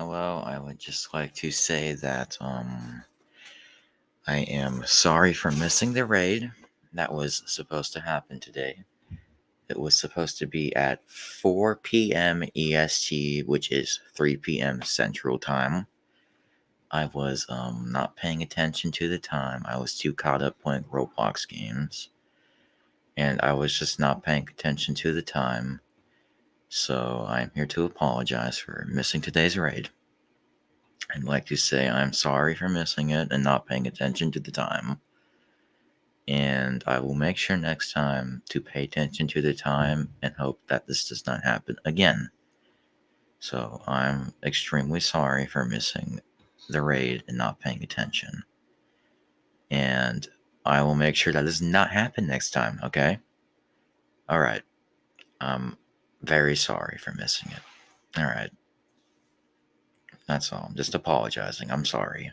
Well, I would just like to say that um I am sorry for missing the raid that was supposed to happen today. It was supposed to be at 4 p.m. EST, which is 3 p.m. Central Time. I was um not paying attention to the time. I was too caught up playing Roblox games. And I was just not paying attention to the time. So I'm here to apologize for missing today's raid. I'd like to say I'm sorry for missing it and not paying attention to the time. And I will make sure next time to pay attention to the time and hope that this does not happen again. So I'm extremely sorry for missing the raid and not paying attention. And I will make sure that does not happen next time, okay? Alright. I'm um, very sorry for missing it. Alright. That's all. I'm just apologizing. I'm sorry.